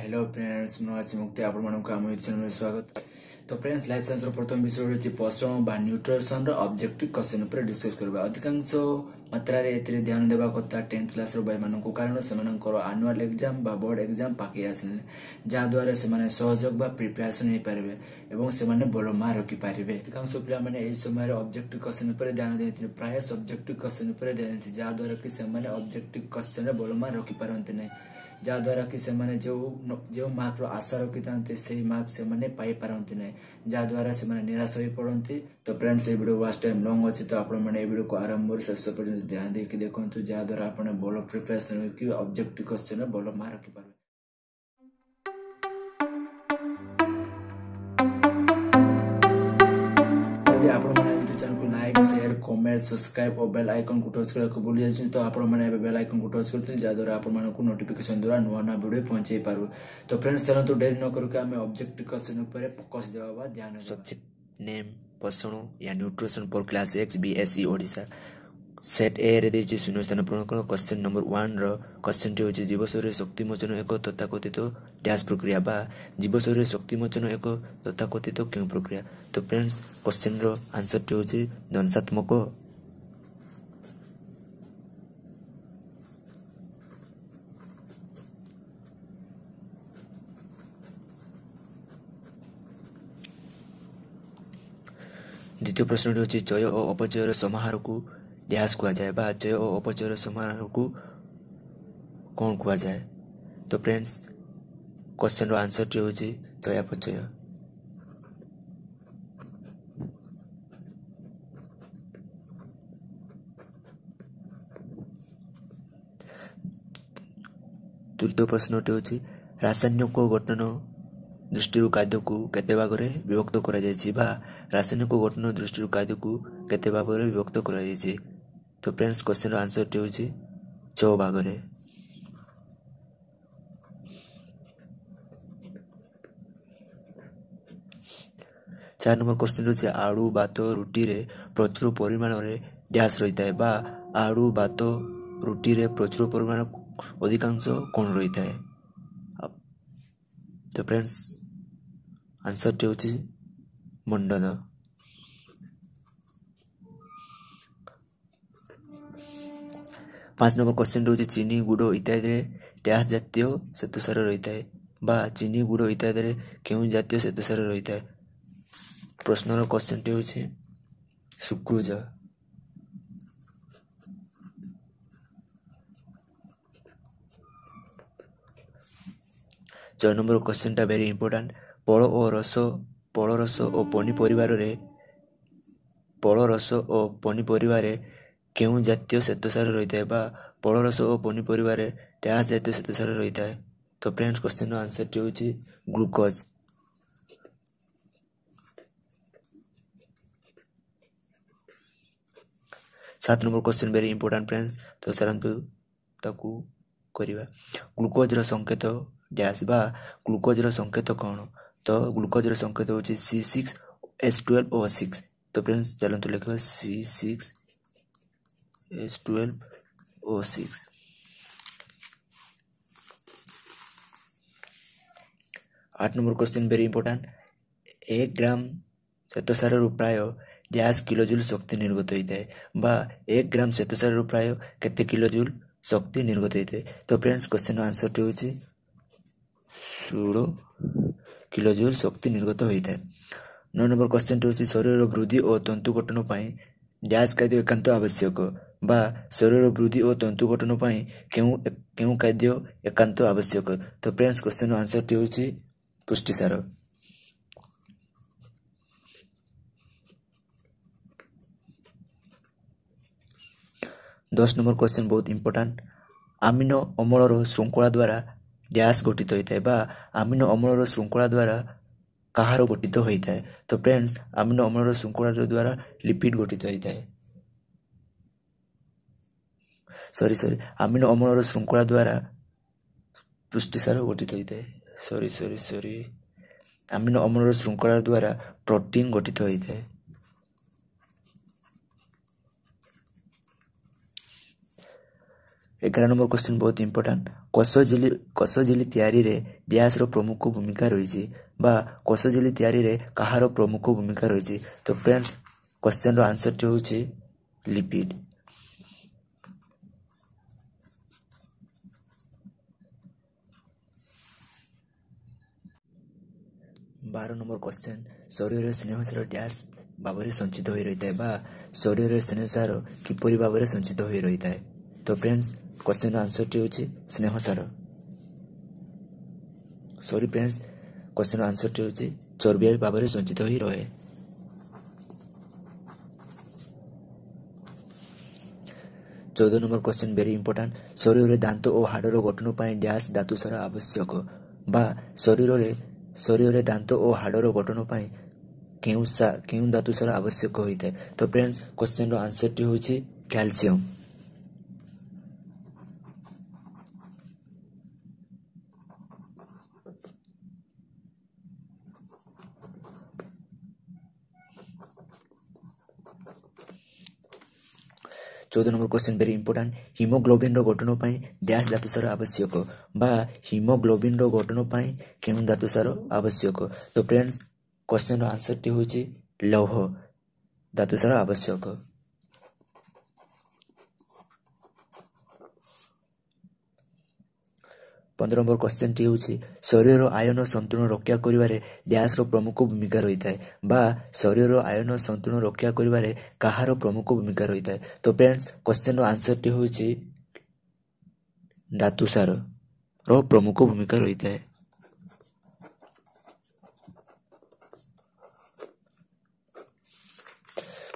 hello friends no আছি মুক্তি আপনার আমার ইউটিউব চ্যানেলে স্বাগত তো ফ্রেন্ডস লাইফ সাইন্সর প্রথম বিষয় রয়েছে পশ্রম বা নিউট্রিশনর অবজেক্টিভ কোশ্চেন উপরে ডিসকস করবা অধিকাংশ মাত্রায় এতে ধ্যান দেওয়া কথা টেন্থ ক্লাসর ভাইমানক কারণ সেমানকর আনুয়াল এক্সাম বা বোর্ড এক্সাম পাখি আসলে যাদ্বারা সেমানে সহযোগ বা প্রিপারেশন হইপারিবে এবং সেমানে বড় মার্ক রখিপারিবে অধিকাংশ পিলামানে এই সময়ের অবজেক্টিভ কোশ্চেন উপরে ধ্যান দিয়েছিল প্রায় সবজেক্টিভ কোশ্চেন উপরে ধ্যান দিয়েছে যাদ্বারা কি সেমানে অবজেক্টিভ কোশ্চেনরে বড় মার্ক রখিপারন্তি নাই ଯାହାଦ୍ୱାରାକି ସେମାନେ ଯେଉଁ ଯେଉଁ ମାର୍କର ଆଶା ରଖିଥାନ୍ତି ସେହି ମାର୍କ ସେମାନେ ପାଇପାରନ୍ତି ନାହିଁ ଯାହାଦ୍ୱାରା ସେମାନେ ନିରାଶ ହୋଇପଡ଼ନ୍ତି ତ ଫ୍ରେଣ୍ଡସ୍ ଏ ଭିଡ଼ିଓ ୱାଚ୍ ଟାଇମ୍ ଲଙ୍ଗ୍ ଅଛି ତ ଆପଣମାନେ ଏ ଭିଡ଼ିଓକୁ ଆରମ୍ଭରୁ ଶେଷ ପର୍ଯ୍ୟନ୍ତ ଧ୍ୟାନ ଦେଇକି ଦେଖନ୍ତୁ ଯାହାଦ୍ୱାରା ଆପଣ ଭଲ ପ୍ରିପାରେସନ୍ ହୋଇକି ଅବଜେକ୍ଟିଭ୍ କ୍ୱେଶ୍ଚିନ୍ରେ ଭଲ ମାର୍କ ରଖିପାରିବେ ଯଦି ଆପଣମାନେ ଏମିତି ଚ୍ୟାନେଲକୁ ଲାଇକ୍ कमेन्ट सब्सक्राइब और बेल आइकन को टच करके भूल जाए तो आपने बेल आइकन को टच करते जहाँद्वारा आपको नोटिफिकेसन द्वारा नुआ नुआ भिड पहुंचे पार तो फ्रेंड्स चलते डेरी न करके आम अब्जेक्ट क्वेश्चन फोकस देवा ध्यान सब्जेक्ट नेम पोषण या nutrition for class X B S E Odisha set ଏରେ ଦେଇଛି ଶୂନ୍ୟ ସ୍ଥାନ ପୂରଣ କଲ କ୍ୱେଶ୍ଚିନ୍ ନମ୍ବର ୱାନ୍ର କ୍ୱେଶ୍ଚିନ୍ଟି ହେଉଛି ଜୀବ ଶରୀରରେ ଶକ୍ତି ମୋଚନ ଏକ ତଥାକଥିତ ଡ୍ୟାସ୍ ପ୍ରକ୍ରିୟା ବା ଜୀବ ଶରୀରରେ ଶକ୍ତି ମୋଚନ ଏକ ତଥାକଥିତ କେଉଁ ପ୍ରକ୍ରିୟା ତ ଫ୍ରେଣ୍ଡସ୍ କ୍ୱେଶ୍ଚିନ୍ର ଆନ୍ସର୍ଟି ହେଉଛି ଧ୍ୱଂସାତ୍ମକ ଦ୍ୱିତୀୟ ପ୍ରଶ୍ନଟି ହେଉଛି ଜୟ ଓ ଅପଜୟର ସମାହାରକୁ ଡ୍ୟାସ୍ କୁହାଯାଏ ବା ଅଜୟ ଓ ଅପଚୟର ସମାରୋହକୁ କ'ଣ କୁହାଯାଏ ତ ଫ୍ରେଣ୍ଡସ୍ କ୍ୱେଶ୍ଚନ୍ର ଆନ୍ସର୍ଟି ହେଉଛି ଜୟାପଚୟ ତୃତୀୟ ପ୍ରଶ୍ନଟି ହେଉଛି ରାସାୟନିକ ଗଠନ ଦୃଷ୍ଟିରୁ ଖାଦ୍ୟକୁ କେତେ ଭାଗରେ ବିଭକ୍ତ କରାଯାଇଛି ବା ରାସାୟନିକ ଗଠନ ଦୃଷ୍ଟିରୁ ଖାଦ୍ୟକୁ କେତେ ଭାଗରେ ବିଭକ୍ତ କରାଯାଇଛି ତ ଫ୍ରେଣ୍ଡସ୍ କ୍ୱେଶ୍ଚିନ୍ର ଆନ୍ସର୍ଟି ହେଉଛି ଛଅ ଭାଗରେ ଚାରି ନମ୍ବର କ୍ୱେଶ୍ଚିନ୍ ହେଉଛି ଆଳୁ ଭାତ ରୁଟିରେ ପ୍ରଚୁର ପରିମାଣରେ ଡ୍ୟାସ୍ ରହିଥାଏ ବା ଆଳୁ ଭାତ ରୁଟିରେ ପ୍ରଚୁର ପରିମାଣ ଅଧିକାଂଶ କ'ଣ ରହିଥାଏ ତ ଫ୍ରେଣ୍ଡସ୍ ଆନ୍ସର୍ଟି ହେଉଛି ମଣ୍ଡନ ପାଞ୍ଚ ନମ୍ବର କ୍ୱେଶ୍ଚିନ୍ ରହୁଛି ଚିନି ଗୁଡ଼ ଇତ୍ୟାଦିରେ ଟ୍ୟାସ୍ ଜାତୀୟ ସେତୁସାର ରହିଥାଏ ବା ଚିନି ଗୁଡ଼ ଇତ୍ୟାଦିରେ କେଉଁ ଜାତୀୟ ସେତୁସାର ରହିଥାଏ ପ୍ରଶ୍ନର କ୍ୱେଶ୍ଚିନ୍ଟି ହେଉଛି ସୁକ୍ରୋଜ ଛଅ ନମ୍ବର କ୍ୱେଶ୍ଚିନ୍ଟା ଭେରି ଇମ୍ପୋର୍ଟାଣ୍ଟ ପଳ ଓ ରସ ପଳ ରସ ଓ ପନିପରିବାରରେ ପଳ ରସ ଓ ପନିପରିବାରେ କେଉଁ ଜାତୀୟ ଶ୍ୱେତସାର ରହିଥାଏ ବା ଫଳରସ ଓ ପନିପରିବାରେ ଟ୍ୟାସ୍ ଜାତୀୟ ଶ୍ୱେତସାର ରହିଥାଏ ତ ଫ୍ରେଣ୍ଡସ୍ କ୍ୱେଶ୍ଚିନ୍ର ଆନ୍ସର୍ଟି ହେଉଛି ଗ୍ଲୁକୋଜ୍ ସାତ number question very important friends ତ ସାରନ୍ତୁ ତାକୁ କରିବା ଗ୍ଲୁକୋଜ୍ର ସଂକେତ ଡ୍ୟାସ୍ ବା ଗ୍ଲୁକୋଜ୍ର ସଂକେତ କ'ଣ ତ ଗ୍ଲୁକୋଜ୍ର ସଂକେତ ହେଉଛି C six S twelve O six ତ ଫ୍ରେଣ୍ଡସ୍ ଚାଲନ୍ତୁ ଲେଖିବା ସି ସିକ୍ସ H12O6 आठ नंबर क्वेश्चन वेरी इंपॉर्टेंट एक ग्राम শ্বেতসারর প্রায় গ্যাস কিলোজুল শক্তি নির্গত হইଥାଏ বা এক গ্রাম শ্বেতসারর প্রায় কেতে কিলোজুল শক্তি নির্গত হইଥାଏ তো ফ্রেন্ডস কোশ্চেন আনসরটি হচ্ছে ষোলো কিলোজুল শক্তি নির্গত হইଥାଏ নয় নম্বর কোশ্চেনটি হচ্ছে শরীরর বৃদ্ধি ও তন্তু গঠন পাই গ্যাস খাদ্য একান্ত আবশ্যক ବା ଶରୀରର ବୃଦ୍ଧି ଓ ତନ୍ତୁ ଗଠନ ପାଇଁ କେଉଁ କେଉଁ ଖାଦ୍ୟ ଏକାନ୍ତ ଆବଶ୍ୟକ ତ ଫ୍ରେଣ୍ଡସ୍ କ୍ୱେଶ୍ଚନ୍ ଆନ୍ସର୍ଟି ହେଉଛି ପୁଷ୍ଟିସାର ଦଶ ନମ୍ବର କ୍ୱେଶ୍ଚନ୍ ବହୁତ ଇମ୍ପୋର୍ଟାଣ୍ଟ ଆମିନ ଅମଳର ଶୃଙ୍ଖଳା ଦ୍ୱାରା ଡ୍ୟାସ୍ ଗଠିତ ହୋଇଥାଏ ବା ଆମିନ ଅମଳର ଶୃଙ୍ଖଳା ଦ୍ୱାରା କାହାର ଗଠିତ ହୋଇଥାଏ ତ ଫ୍ରେଣ୍ଡସ୍ ଆମିନ ଅମଳର ଶୃଙ୍ଖଳା ଦ୍ୱାରା ଲିପିଡ଼ ଗଠିତ ହୋଇଥାଏ ସରି ସରି ଆମିନ ଅମଳର ଶୃଙ୍ଖଳା ଦ୍ୱାରା ପୁଷ୍ଟିସାର ଗଠିତ ହୋଇଥାଏ ସରି ସରି ସରି ଆମିନ ଅମଳର ଶୃଙ୍ଖଳା ଦ୍ୱାରା ପ୍ରୋଟିନ୍ ଗଠିତ ହୋଇଥାଏ ଏଗାର ନମ୍ବର କ୍ୱେଶ୍ଚିନ୍ ବହୁତ ଇମ୍ପୋର୍ଟାଣ୍ଟ କଷ ଝିଲି କଷ ଝିଲି ତିଆରିରେ ଡ୍ୟାସ୍ର ପ୍ରମୁଖ ଭୂମିକା ରହିଛି ବା କଷ ଝିଲି ତିଆରିରେ କାହାର ପ୍ରମୁଖ ଭୂମିକା ରହିଛି ତ ଫ୍ରେଣ୍ଡସ୍ କ୍ୱେଶ୍ଚିନ୍ର ଆନ୍ସରଟି ହେଉଛି ଲିପିଡ଼ ବାର ନମ୍ବର କ୍ୱେଶ୍ଚନ୍ ଶରୀରରେ ସ୍ନେହସାର ସାର ଡ୍ୟାସ୍ ଭାବରେ ସଞ୍ଚିତ ହୋଇ ରହିଥାଏ ବା ଶରୀରରେ ସ୍ନେହ ସାର କିପରି ଭାବରେ ସଞ୍ଚିତ ହୋଇ ରହିଥାଏ ତ ଫ୍ରେଣ୍ଡସ୍ କ୍ୱେଶ୍ଚନ୍ର ଆନ୍ସର୍ଟି ହେଉଛି ସ୍ନେହ ସାର ସରି ଫ୍ରେଣ୍ଡସ୍ କ୍ୱେଶ୍ଚନ୍ର ଆନ୍ସର୍ଟି ହେଉଛି ଚର୍ବିଆ ଭାବରେ ସଞ୍ଚିତ ହୋଇ ରହେ ଚଉଦ ନମ୍ବର কোশ্চেন ଭେରି ইম্পর্টান্ট ଶରୀରରେ ଦାନ୍ତ ଓ ହାଡ଼ର ଗଠନ ପାଇଁ ড্যাশ ধাতুসার ଆବଶ୍ୟକ ବା ଶରୀରରେ ଶରୀରରେ ଦାନ୍ତ ଓ ହାଡ଼ର ଗଠନ ପାଇଁ କେଉଁ କେଉଁ ଧାତୁ ସାର ଆବଶ୍ୟକ ହୋଇଥାଏ ତ ଫ୍ରେଣ୍ଡସ୍ କ୍ୱେଶ୍ଚିନ୍ର ଆନ୍ସରଟି ହେଉଛି କ୍ୟାଲସିୟମ୍ ଚଉଦ ନମ୍ବର କ୍ୱେଶ୍ଚିନ୍ ଭେରି ଇମ୍ପୋର୍ଟାଣ୍ଟ ହିମୋଗ୍ଲୋବିନ୍ର ଗଠନ ପାଇଁ ଡ୍ୟାସ୍ ଧାତୁସାର ଆବଶ୍ୟକ ବା ହିମୋଗ୍ଲୋବିନ୍ର ଗଠନ ପାଇଁ କେଉଁ ଧାତୁସାର ଆବଶ୍ୟକ ତ ଫ୍ରେଣ୍ଡସ୍ କ୍ୱେଶ୍ଚିନ୍ର ଆନ୍ସର୍ଟି ହେଉଛି ଲୌହ ଧାତୁସାର ଆବଶ୍ୟକ ପନ୍ଦର ନମ୍ବର କ୍ୱେଶ୍ଚିନ୍ଟି ହେଉଛି ଶରୀରର ଆୟନ ସନ୍ତୁଳନ ରକ୍ଷା କରିବାରେ ଡ୍ୟାସ୍ର ପ୍ରମୁଖ ଭୂମିକା ରହିଥାଏ ବା ଶରୀରର ଆୟନ ସନ୍ତୁଳନ ରକ୍ଷା କରିବାରେ କାହାର ପ୍ରମୁଖ ଭୂମିକା ରହିଥାଏ ତ ଫ୍ରେଣ୍ଡସ୍ କ୍ୱେଶ୍ଚିନ୍ର ଆନ୍ସରଟି ହେଉଛି ଧାତୁସାରର ପ୍ରମୁଖ ଭୂମିକା ରହିଥାଏ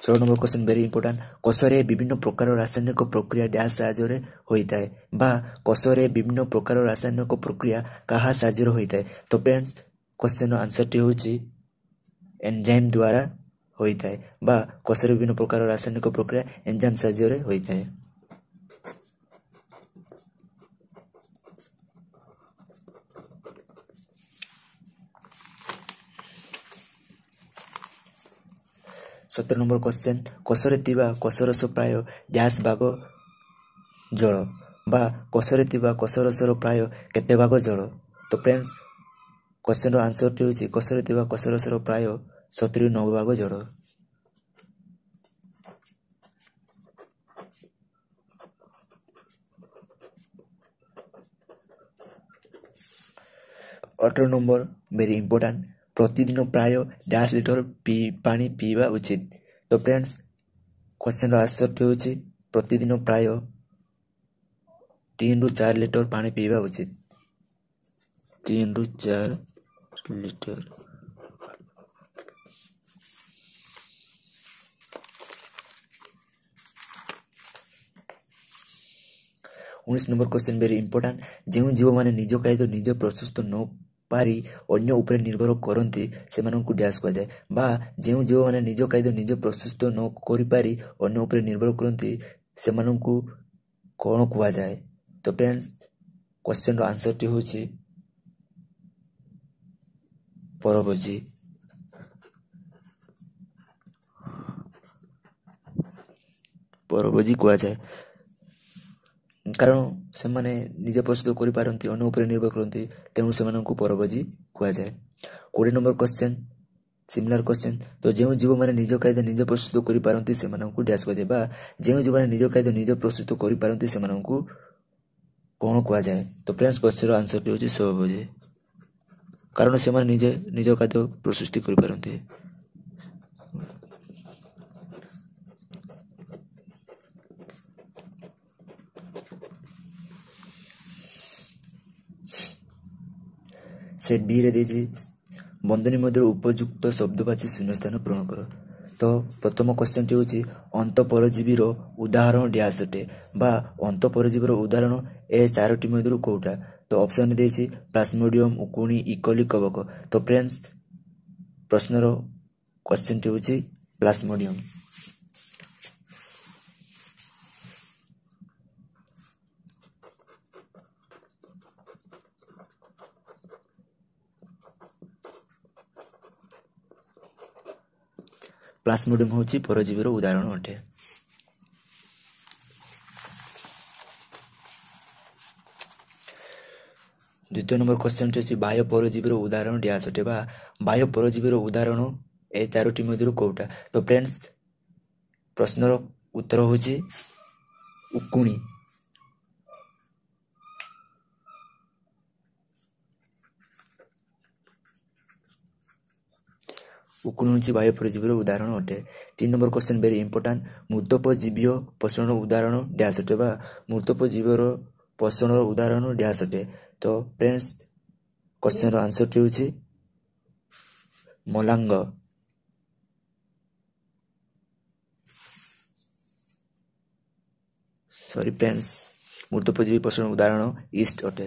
ଷୋହଳ ନମ୍ବର କ୍ୱେଶ୍ଚନ୍ ଭେରି ଇମ୍ପୋର୍ଟାଣ୍ଟ କୋଷରେ ବିଭିନ୍ନ ପ୍ରକାର ରାସାୟନିକ ପ୍ରକ୍ରିୟା ଡ୍ୟାସ୍ ସାହାଯ୍ୟରେ ହୋଇଥାଏ ବା କୋଷରେ ବିଭିନ୍ନ ପ୍ରକାର ରାସାୟନିକ ପ୍ରକ୍ରିୟା କାହା ସାହାଯ୍ୟରେ ହୋଇଥାଏ ତ ଫ୍ରେଣ୍ଡସ୍ କ୍ୱେଶ୍ଚନ୍ର ଆନ୍ସର୍ଟି ହେଉଛି ଏନ୍ଜାଇମ୍ ଦ୍ୱାରା ହୋଇଥାଏ ବା କୋଷରେ ବିଭିନ୍ନ ପ୍ରକାର ରାସାୟନିକ ପ୍ରକ୍ରିୟା ଏନ୍ଜାଇମ୍ ସାହାଯ୍ୟରେ ହୋଇଥାଏ ସତର ନମ୍ବର କ୍ୱେଶ୍ଚନ୍ କୋଷରେ ଥିବା କୋଷରସ ପ୍ରାୟ ଡ୍ୟାସ୍ ଭାଗ ଜଳ ବା କୋଷରେ ଥିବା କୋଷରସର ପ୍ରାୟ କେତେ ଭାଗ ଜଳ ତ ଫ୍ରେଣ୍ଡସ୍ କ୍ୱେଶ୍ଚନ୍ର ଆନ୍ସର୍ଟି ହେଉଛି କୋଷରେ ଥିବା କୋଷରସର ପ୍ରାୟ ସତୁରି ନଅ ଭାଗ ଜଳ ଅଠର ନମ୍ବର ଭେରି ଇମ୍ପୋର୍ଟାଣ୍ଟ ପ୍ରତିଦିନ ପ୍ରାୟ ଡ୍ୟାସ୍ ଲିଟର ପାଣି ପିଇବା ଉଚିତ ତ ଫ୍ରେଣ୍ଡସ୍ କ୍ୱେଶ୍ଚନ୍ର ଆନ୍ସର୍ଟି ହେଉଛି ପ୍ରତିଦିନ ପ୍ରାୟ ତିନିରୁ ଚାରି ଲିଟର ପାଣି ପିଇବା ଉଚିତ ତିନିରୁ ଚାରି ଲିଟର ଉଣେଇଶ ନମ୍ବର କ୍ୱେଶ୍ଚନ୍ ଭେରି ଇମ୍ପୋର୍ଟାଣ୍ଟ ଯେଉଁ ଜୀବମାନେ ନିଜ କାର୍ଯ୍ୟ ନିଜ ପ୍ରଶସ୍ତ ନ ପାରି ଅନ୍ୟ ଉପରେ ନିର୍ଭର କରନ୍ତି ସେମାନଙ୍କୁ ଡ୍ୟାସ୍ କୁହାଯାଏ ବା ଯେଉଁ ଯେଉଁମାନେ ନିଜ କାଇଦ ନିଜେ ପ୍ରସ୍ତୁତ ନ କରିପାରି ଅନ୍ୟ ଉପରେ ନିର୍ଭର କରନ୍ତି ସେମାନଙ୍କୁ କ'ଣ କୁହାଯାଏ ତ ଫ୍ରେଣ୍ଡସ୍ କ୍ୱେଶ୍ଚନ୍ର ଆନ୍ସର୍ଟି ହେଉଛି ପରଭୋଜି ପରଭୋଜି କୁହାଯାଏ କାରଣ ସେମାନେ ନିଜେ ପ୍ରସ୍ତୁତ କରିପାରନ୍ତି ଅନ୍ୟ ଉପରେ ନିର୍ଭର କରନ୍ତି ତେଣୁ ସେମାନଙ୍କୁ ପରଭୋଜି କୁହାଯାଏ କୋଡ଼ିଏ ନମ୍ବର କ୍ୱେଶ୍ଚନ୍ ସିମିଲାର କ୍ୱେଶ୍ଚନ୍ ତ ଯେଉଁ ଜୀବମାନେ ନିଜ କାଇଦା ନିଜ ପ୍ରସ୍ତୁତ କରିପାରନ୍ତି ସେମାନଙ୍କୁ ଡ୍ୟାସ୍ କୁହାଯାଏ ବା ଯେଉଁ ଜୀବମାନେ ନିଜ କାଇଦା ନିଜ ପ୍ରସ୍ତୁତ କରିପାରନ୍ତି ସେମାନଙ୍କୁ କ'ଣ କୁହାଯାଏ ତ ଫ୍ରେଣ୍ଡସ୍ କ୍ୱେଶ୍ଚନ୍ର ଆନ୍ସର୍ଟି ହେଉଛି ସ୍ୱଭୋଜି କାରଣ ସେମାନେ ନିଜେ ନିଜ ଖାଦ୍ୟ ପ୍ରସ୍ତୁତି କରିପାରନ୍ତି ସେଟ୍ ବିରେ ଦେଇଛି ବନ୍ଧନୀ ମଧ୍ୟରେ ଉପଯୁକ୍ତ ଶବ୍ଦ ବାଛି ଶୂନ୍ୟ ସ୍ଥାନ ପୂରଣ କର ତ ପ୍ରଥମ କ୍ୱେଶ୍ଚନ୍ଟି ହେଉଛି ଅନ୍ତ ପରଜୀବୀର ଉଦାହରଣ ଡ୍ୟାସ୍ ଅଟେ ବା ଅନ୍ତ ପରଜୀବୀର ଉଦାହରଣ ଏ ଚାରୋଟି ମଧ୍ୟରୁ କେଉଁଟା ତ ଅପସନ୍ ଦେଇଛି ପ୍ଲାସ୍ମୋଡ଼ିୟମ୍ ଉକୁଣି ଇକୋଲି କବକ ତ ଫ୍ରେଣ୍ଡସ୍ ପ୍ରଶ୍ନର କ୍ୱେଶ୍ଚନ୍ଟି ହେଉଛି ପ୍ଲାସ୍ମୋଡ଼ିୟମ୍ ପ୍ଲାସ୍ମୋଡିୟମ୍ ହେଉଛି ପରଜୀବୀର ଉଦାହରଣ ଅଟେ ଦ୍ୱିତୀୟ ନମ୍ବର କ୍ୱେଶ୍ଚନ୍ଟି ହେଉଛି ବାୟୁ ପରଜୀବୀର ଉଦାହରଣ ଡିଆସ୍ ଅଟେ ବା ବାୟୁ ପରଜୀବୀର ଉଦାହରଣ ଏ ଚାରୋଟି ମଧ୍ୟରୁ କେଉଁଟା ତ ଫ୍ରେଣ୍ଡସ୍ ପ୍ରଶ୍ନର ଉତ୍ତର ହେଉଛି ଉକୁଣି उकुण ହେଉଛି ବାୟୁ ପରଜୀବୀର ଉଦାହରଣ ଅଟେ ତିନି ନମ୍ବର କ୍ୱେଶ୍ଚନ୍ ଭେରି ଇମ୍ପୋର୍ଟାଣ୍ଟ ମୃତପଜୀବୀୟ ପୋଷଣର ଉଦାହରଣ ଡ୍ୟାସ୍ ଅଟେ ବା ମୃତପଜୀବର ପୋଷଣର ଉଦାହରଣ ଡ୍ୟାସ୍ ଅଟେ ତ ଫ୍ରେଣ୍ଡସ୍ କ୍ୱେଶ୍ଚନ୍ର ଆନ୍ସର୍ଟି ହେଉଛି ମଲାଙ୍ଗ ସରି ଫ୍ରେଣ୍ଡସ୍ ମୃତପଜୀବୀ ପୋଷଣର ଉଦାହରଣ ଇଷ୍ଟ ଅଟେ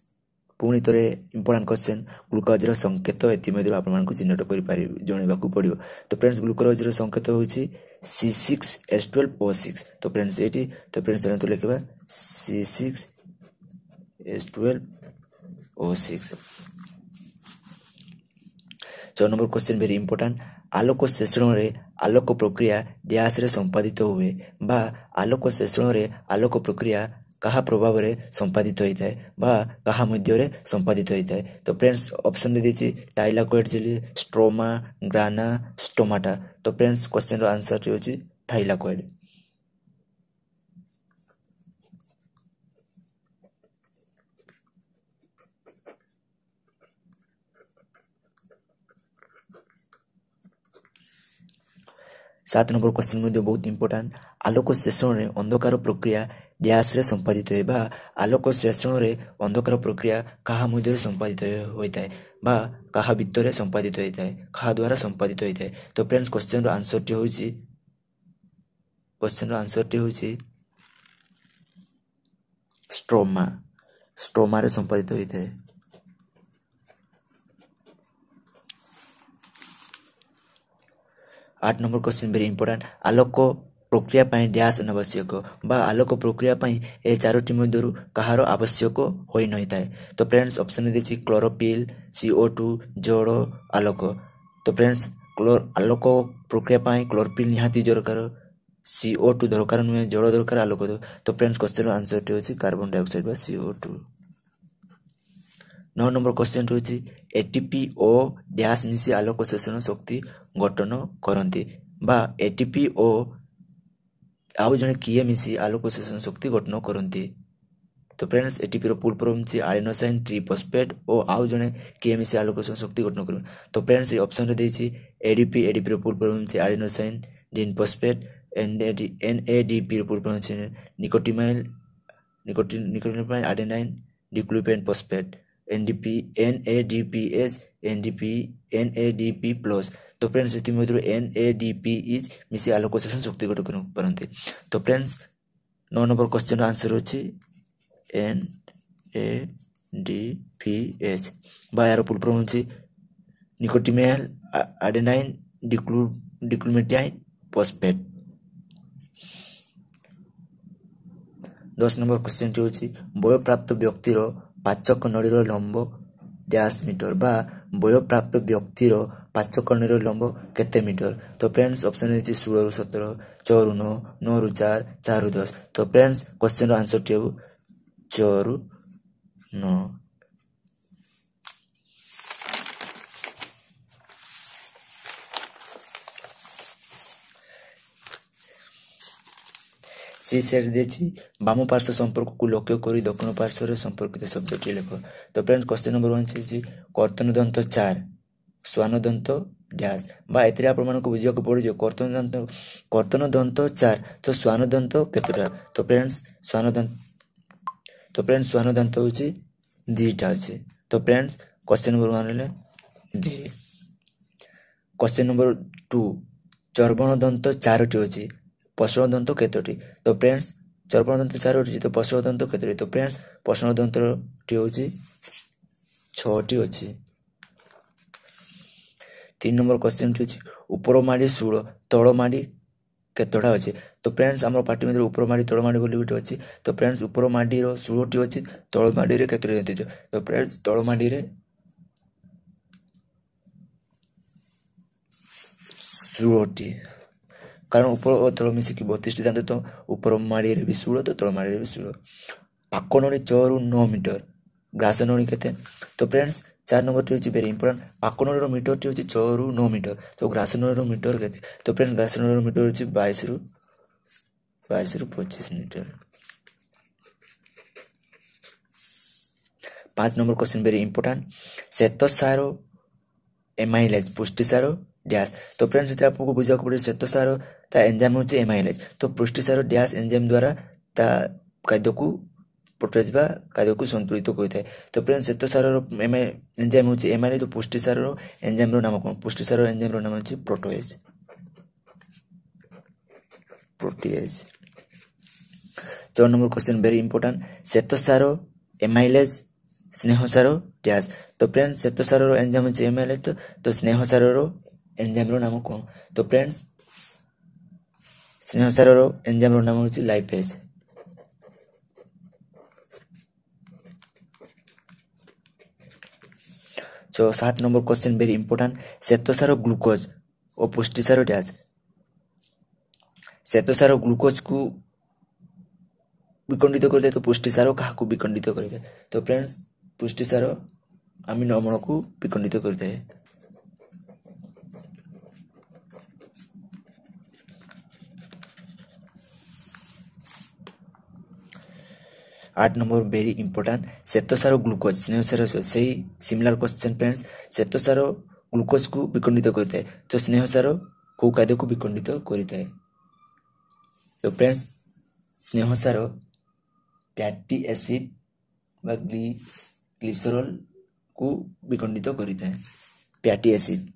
ପୁଣି ଥରେ ଇମ୍ପୋର୍ଟାଣ୍ଟ କ୍ୱେଶ୍ଚନ୍ ଗ୍ଲୁକୋଜ୍ର ସଂକେତ ଏଥିମଧ୍ୟରୁ ଆପଣମାନଙ୍କୁ ଚିହ୍ନଟ କରି ଜଣାଇବାକୁ ପଡ଼ିବ ତ ଫ୍ରେଣ୍ଡସ୍ ଗ୍ଲୁକୋଜ୍ର ସଂକେତ ହେଉଛି C six S twelve O six ତ ଫ୍ରେଣ୍ଡସ୍ ଏଇଠି ତ ଫ୍ରେଣ୍ଡସ୍ ଜାଣନ୍ତୁ ଲେଖିବା C six S twelve O six ଛଅ ନମ୍ବର କ୍ୱେଶ୍ଚନ୍ ଭେରି ଇମ୍ପୋର୍ଟାଣ୍ଟ ଆଲୋକ ଶେଷଣରେ ଆଲୋକ ପ୍ରକ୍ରିୟା ଡ୍ୟାସ୍ରେ ସମ୍ପାଦିତ ହୁଏ ବା ଆଲୋକ ଶେଷଣରେ ଆଲୋକ ପ୍ରକ୍ରିୟା କାହା ପ୍ରଭାବରେ ସମ୍ପାଦିତ ହୋଇଥାଏ ବା କାହା ମଧ୍ୟରେ ସମ୍ପାଦିତ ହୋଇଥାଏ ତ ଫ୍ରେଣ୍ଡସ୍ ଅପସନ୍ ଦେଇଦେଇଛି thylakoid jelly stroma grana stomata ତ ଫ୍ରେଣ୍ଡସ୍ କ୍ୱେଶ୍ଚିନ୍ର ଆନ୍ସର୍ ହେଉଛି ଥାଇଲାକୋଏଡ୍ ସାତ ନମ୍ବର କ୍ୱେଶ୍ଚିନ୍ ମଧ୍ୟ ବହୁତ ଇମ୍ପୋର୍ଟାଣ୍ଟ ଆଲୋକ ଶେଷଣରେ ଅନ୍ଧକାର ପ୍ରକ୍ରିୟା ଡ୍ୟାସ୍ରେ ସମ୍ପାଦିତ ହୁଏ ବା ଆଲୋକ ଶ୍ରେଷଣରେ ଅନ୍ଧକାର ପ୍ରକ୍ରିୟା କାହା ମଧ୍ୟରେ ସମ୍ପାଦିତ ହୋଇଥାଏ ବା କାହା ଭିତରେ ସମ୍ପାଦିତ ହୋଇଥାଏ କାହା ଦ୍ୱାରା ସମ୍ପାଦିତ ହୋଇଥାଏ ତ ଫ୍ରେଣ୍ଡସ୍ କ୍ୱେଶ୍ଚନ୍ର ଆନ୍ସରଟି ହେଉଛି କ୍ୱେଶ୍ଚନ୍ର ଆନ୍ସରଟି ହେଉଛି ଷ୍ଟ୍ରୋମା ଷ୍ଟ୍ରୋମାରେ ସମ୍ପାଦିତ ହୋଇଥାଏ ଆଠ ନମ୍ବର କ୍ୱେଶ୍ଚିନ୍ ଭେରି ଇମ୍ପୋର୍ଟାଣ୍ଟ ଆଲୋକ ପ୍ରକ୍ରିୟା ପାଇଁ ଡ୍ୟାସ୍ ଅନାବଶ୍ୟକ ବା ଆଲୋକ ପ୍ରକ୍ରିୟା ପାଇଁ ଏ ଚାରୋଟି ମଧ୍ୟରୁ କାହାର ଆବଶ୍ୟକ ହୋଇନଥାଏ ତ ଫ୍ରେଣ୍ଡସ୍ ଅପସନ୍ ଦେଇଛି କ୍ଲୋରୋପିଲ୍ ସିଓ ଟୁ ଜଳ ଆଲୋକ ତ ଫ୍ରେଣ୍ଡସ୍ କ୍ଲୋର ଆଲୋକ ପ୍ରକ୍ରିୟା ପାଇଁ କ୍ଲୋରୋପିଲ୍ ନିହାତି ଦରକାର ସିଓ ଟୁ ଦରକାର ନୁହେଁ ଜଳ ଦରକାର ଆଲୋକ ତ ଫ୍ରେଣ୍ଡସ୍ କ୍ୱେଶ୍ଚନ୍ର ଆନ୍ସର୍ଟି ହେଉଛି କାର୍ବନ ଡାଇଅକ୍ସାଇଡ୍ ବା ସିଓ ଟୁ ନଅ ନମ୍ବର କ୍ୱେଶ୍ଚନ୍ ରହିଛି ଏଟିପି ଓ ଡ୍ୟାସ୍ ମିଶି ଆଲୋକ ଶୋଷଣ ଶକ୍ତି ଗଠନ କରନ୍ତି বা এটিপি ও ଆଉ ଜଣେ କିଏ ମିଶି ଆଲୋକ ସେସନ ଶକ୍ତି ଗଠନ କରନ୍ତି ତ ଫ୍ରେଣ୍ଡସ୍ ଏଟିପିର ଫୁଲ୍ ଫର୍ମ ହେଉଛି ଆଇନୋସାଇନ୍ ଟ୍ରି ଫସ୍ଫେଟ୍ ଓ ଆଉ ଜଣେ କିଏ ମିଶି ଆଲୋକସେସନ ଶକ୍ତି ଗଠନ କରିବେ ତ ଫ୍ରେଣ୍ଡସ୍ ଏଇ ଅପସନ୍ରେ ଦେଇଛି ଏଡିପି ଏଡିପିର ଫୁଲ୍ ଫର୍ମ ହେଉଛି ଆଇନୋସାଇନ୍ ଡିନ୍ ଫସ୍ଫେଟ୍ ଏନ୍ଏଡିପିର ଫୁଲ୍ ଫର୍ମ ହେଉଛି nicotinamide nicotine nicotinamide adenine ଡିକ୍ଲୁପେନ୍ phosphate NDP N A D P S N D P N A D P plus তো ফ্রেন্ডস ইতিমধ্যে N A D P is মিশে আলোক সেশন শক্তি গঠন পারতে তো ফ্রেন্ডস ନଅ ନମ୍ବର କ୍ୱେଶ୍ଚିନ୍ର ଆନ୍ସର୍ ହେଉଛି N A D P H ବା ଏହାର ଫୁଲଫର୍ମ ହେଉଛି ନିକୋଟିମେଲ୍ ଆଡେନାଇନ୍ ଡିକ୍ଲୁ ଡିକ୍ଲୁମେଟାଇନ୍ ଫସ୍ଫେଟ୍ ଦଶ ନମ୍ବର କ୍ୱେଶ୍ଚିନ୍ଟି ହେଉଛି ବୟପ୍ରାପ୍ତ ବ୍ୟକ୍ତିର ପାଚକନଳୀର ଲମ୍ବ ଡ୍ୟାସ୍ ମିଟର ବା ବୟପ୍ରାପ୍ତ ବ୍ୟକ୍ତିର ପାଚକନଳୀର ଲମ୍ବ କେତେ ମିଟର ତ ଫ୍ରେଣ୍ଡସ୍ ଅପସନ୍ ହେଉଛି ଷୋହଳରୁ ସତର ଛଅରୁ ନଅ ନଅରୁ ଚାର ଚାରରୁ ଦଶ ତ ଫ୍ରେଣ୍ଡସ୍ କ୍ୱେଶ୍ଚିନ୍ର ଆନ୍ସର୍ଟି ହେବ ଛଅରୁ ନଅ সি সেট দিয়েছি বাম পার্শ্ব সম্পর্কକୁ লক্ষ্য করি দক্ষিণ পার্শ্বরে সম্পর্কিত শব্দটি লেখ তো ফ্রেন্ডস কোশ্চেন নম্বর ওয়ান চাইছি কর্তনদন্ত চার ଶ୍ୱାନଦନ୍ତ ଡ୍ୟାସ୍ ବା ଏଥିରେ ଆପଣମାନଙ୍କୁ ବୁଝିବାକୁ ପଡ଼ିଯିବ କର୍ତ୍ତନ ଦନ୍ତ କର୍ତ୍ତନ ଦନ୍ତ ଚାର ତ ଶ୍ୱାନ ଦନ୍ତ କେତେଟା ତ ଫ୍ରେଣ୍ଡସ୍ ଶ୍ୱାନ ଦନ୍ତ ତ ଫ୍ରେଣ୍ଡସ୍ ଶ୍ୱାନ ଦନ୍ତ ହେଉଛି ଦୁଇଟା ଅଛି ତ ଫ୍ରେଣ୍ଡସ୍ କ୍ୱେଶ୍ଚନ୍ ନମ୍ବର ୱାନ୍ ହେଲେ ଦୁଇ କ୍ୱେଶ୍ଚନ୍ ନମ୍ବର ଟୁ ଚର୍ବଣ ଦନ୍ତ ଚାରୋଟି ଅଛି পশ্চদন্ত ক্ষেত্রটি তো ফ্রেন্ডস চর্পণদন্ত চারু রচিত পশ্চদন্ত ক্ষেত্রটি তো ফ্রেন্ডস পশ্চদন্তটি ହେଉଛି ଛଅଟି ଅଛି ତିନି ନମ୍ବର କ୍ୱେଶ୍ଚିନ୍ଟି ଅଛି ଉପର ମାଡ଼ି ଷୋହଳ ତଳ ମାଡ଼ି କେତେଟା ଅଛି ତ ଫ୍ରେଣ୍ଡସ୍ ଆମର ପାର୍ଟି ମଧ୍ୟରେ ଉପର ମାଡ଼ି ତଳ ମାଡ଼ି ବୋଲି ଗୋଟେ ଅଛି ତ ଫ୍ରେଣ୍ଡସ୍ ଉପର ମାଡ଼ିର ଷୋହଳଟି ଅଛି ତଳ ମାଡ଼ିରେ କେତୋଟି ଜାଣିଛ ତ ଫ୍ରେଣ୍ଡସ୍ ତଳ ମାଡ଼ିରେ ଷୋହଳଟି কারণ উপর और तल मिसिक बत्तीस जाते तो ऊपर माड़ी भी षोल तो तल माड़ी भी পাক্ক নড়ি চরু ন মিটর গ্রাস নড়ি খেতে তো ফ্রেন্ডস চার নম্বরটি হচ্ছে ভেরি ইম্পর্টেন্ট পাক্ক নড়ির মিটরটি হচ্ছে চরু ন মিটর তো গ্রাস নড়ির মিটর খেতে তো ফ্রেন্ডস গ্রাস নড়ির মিটর হচ্ছে বাইশরু বাইশরু পঁচিশ মিটর পাঁচ নম্বর কোশ্চেন ভেরি ইম্পর্টেন্ট শ্বেত সার এমাইলেজ পুষ্টি সার డ్యాష్ તો ફ્રેન્ડ્સ રીતે આપણको बुझाको पड़े છે તો સારો તા એન્ઝાઇમ હોચે એમાઇલેજ તો પુષ્ટિસાર ડ્યાશ એન્ઝાઇમ દ્વારા ତା ଖାଦ୍ୟକୁ ପ୍ରୋଟେଜ୍ ବା ଖାଦ୍ୟକୁ ସନ୍ତୁଳିତ କରିଥାଏ ତ ଫ୍ରେଣ୍ଡ ଶ୍ୱେତସାରର ଏନ୍ଜାଇମ୍ ହେଉଛି ଏମାନେ ତ ପୁଷ୍ଟିସାରର ଏନ୍ଜାଇମ୍ର ନାମ କ'ଣ ପୁଷ୍ଟିସାରର ଏନ୍ଜାଇମ୍ର ନାମ ହେଉଛି ପ୍ରୋଟୋଏଜ୍ ପ୍ରୋଟିଏଜ୍ ଛଅ ନମ୍ବର କ୍ୱେଶ୍ଚନ୍ ଭେରି ଇମ୍ପୋର୍ଟାଣ୍ଟ ଶ୍ୱେତସାର ଏମାଇଲେଜ୍ ସ୍ନେହସାର ଡ୍ୟାସ୍ ତ ଫ୍ରେଣ୍ଡ ଶ୍ୱେତସାରର ଏନ୍ଜାଇମ୍ ହେଉଛି ଏମାଇଲେଜ୍ ତ ସ୍ନେହସାରର ଏନ୍ଜାଇମ୍ର ନାମ କ'ଣ ତ ଫ୍ରେଣ୍ଡସ୍ ସ୍ନେହ ସାରର ଏନ୍ଜାଇମ୍ର ନାମ ହେଉଛି ଲାଇପେଜ୍ ଛଅ ସାତ ନମ୍ବର କ୍ୱେଶ୍ଚିନ୍ ଭେରି ଇମ୍ପୋର୍ଟାଣ୍ଟ ଶ୍ୱେତସାର ଗ୍ଲୁକୋଜ୍ ଓ ପୁଷ୍ଟିସାର ଡ୍ୟାସ୍ ଶ୍ୱେତସାର ଗ୍ଲୁକୋଜ୍କୁ ବିଖଣ୍ଡିତ କରିଥାଏ ତ ପୁଷ୍ଟିସାର କାହାକୁ ବିଖଣ୍ଡିତ କରିଥାଏ ତ ଫ୍ରେଣ୍ଡସ୍ ପୁଷ୍ଟିସାର ଆମିନ ଅମ୍ଳକୁ ବିଖଣ୍ଡିତ କରିଥାଏ आठ नंबर वेरी इंपॉर्टेंट श्वेतसार ग्लुकोज स्नेहसार से सीमिलार क्वेश्चन फ्रेंड्स श्वेतसार ग्लुकोज को विखंडित करें तो स्नेहसार कौ खाद्य को विखंडित करें तो फ्रेंड्स स्नेहसार फैटी एसिड ग्लिसरल को विखंडित करें फैटी एसिड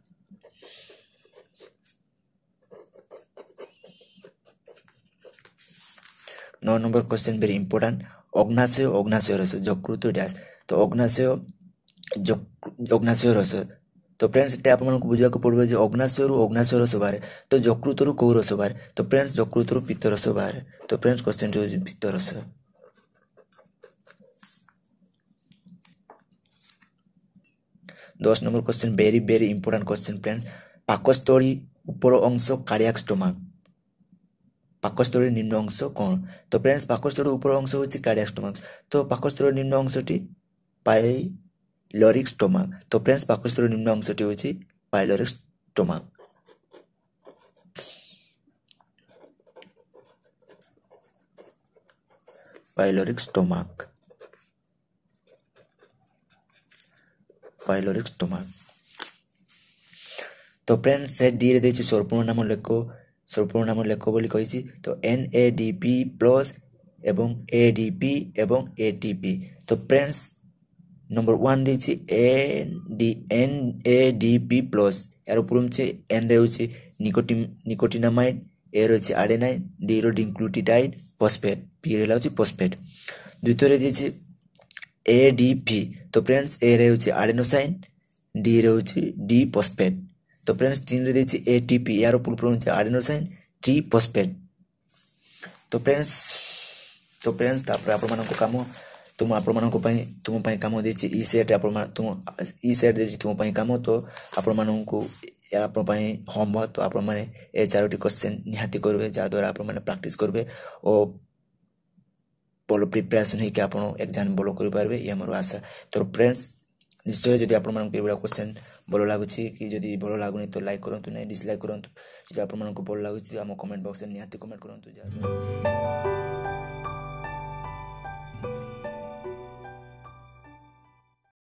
नौ नंबर क्वेश्चन भेरी इंपॉर्टेंट অগ্নাশয় অগ্নাশয় রস যকৃত ড্যাশ ତ ଅଗ୍ନାଶୟ ଅଗ୍ନାଶୟ ରସ ତ ଫ୍ରେଣ୍ଡସ୍ ଏତେ ଆପଣମାନଙ୍କୁ ବୁଝିବାକୁ ପଡ଼ିବ ଯେ ଅଗ୍ନାଶୟରୁ ଅଗ୍ନାଶୟ ରସ ବାହାରେ ତ ଯକୃତରୁ କେଉଁ ରସ ବାହାରେ ତ ଫ୍ରେଣ୍ଡସ୍ ଯକୃତରୁ ପିତ୍ତ ରସ ବାହାରେ ତ ଫ୍ରେଣ୍ଡସ୍ କ୍ୱେଶ୍ଚନ୍ଟି ହେଉଛି ପିତ୍ତ ରସ ଦଶ number question very very important question friends ପାକସ୍ଥଳୀ ଉପର ଅଂଶ କାର୍ଡ଼ିଆକ୍ ଷ୍ଟୋମା পাকস্থলীর নিম্ন অংশ কোণ তো ফ্রেন্ডস পাকস্থলীর উপর অংশ হচ্ছে ক্যারিয়াস্টোমাস তো পাকস্থলীর নিম্ন অংশটি পাই লরিক স্টোমাক তো ফ্রেন্ডস পাকস্থলীর নিম্ন অংশটি হচ্ছে pyloric stomach pyloric stomach pyloric stomach তো ফ্রেন্ডস সে দিয়ে দিয়েছি স্বর্পণ নাম লেখো সম্পূর্ণ নাম লেখ বলে কেছি তো N A D P plus এবং এ ডি পি এবং এ টি পি তো ফ্রেন্ডস নম্বর ওয়ান দিয়েছি N D N A D P plus এর উপর হচ্ছে এন রে হচ্ছে নিকোটিন নিকোটিনামাইড এ রয়েছে আডেনাইন ডি রো ডিনক্লুটিটাইড পসফেট পি রে হচ্ছে ফসফেট দ্বিতীয়রে দিয়েছি এ ডি পি তো ফ্রেন্ডস এ রে রয়েছে আডেনোসাইন ডি রে হচ্ছে ডি পসফেট তো ফ্রেন্ডস তিনরে দিয়েছি এটিপি এর ফুল ফর্ম হচ্ছে আডিনোসাইন টি ফসফেট তো ফ্রেন্ডস তো ফ্রেন্ডস তারপরে আপনার কাম ତୁମ ଆପଣମାନଙ୍କ ପାଇଁ ତୁମ ପାଇଁ କାମ ଦେଇଛି ଇ ସେଟ୍ ଆପଣ ତୁମ ଇ ସେଟ୍ ଦେଇଛି ତୁମ ପାଇଁ କାମ ତ ଆପଣମାନଙ୍କୁ ଆପଣ ପାଇଁ ହୋମୱାର୍କ ତ ଆପଣମାନେ ଏ ଚାରୋଟି କ୍ୱେଶ୍ଚେନ୍ ନିହାତି କରିବେ ଯାହାଦ୍ୱାରା ଆପଣମାନେ ପ୍ରାକ୍ଟିସ୍ କରିବେ ଓ ଭଲ ପ୍ରିପାରେସନ୍ ହେଇକି ଆପଣ ଏକ୍ଜାମ୍ ଭଲ କରିପାରିବେ ଇଏ ମୋର ଆଶା ତ ଫ୍ରେଣ୍ଡସ୍ ନିଶ୍ଚୟ ଯଦି ଆପଣମାନଙ୍କୁ ଏଭଳିଆ କ୍ୱେଶ୍ଚେନ୍ ଭଲ ଲାଗୁଛି କି ଯଦି ଭଲ ଲାଗୁନି ତ ଲାଇକ୍ କରନ୍ତୁ ନାହିଁ ଡିସଲାଇକ୍ କରନ୍ତୁ ଯଦି ଆପଣମାନଙ୍କୁ ଭଲ ଲାଗୁଛି ଆମ କମେଣ୍ଟ ବକ୍ସରେ ନିହାତି କମେଣ୍ଟ କରନ୍ତୁ ଯାହା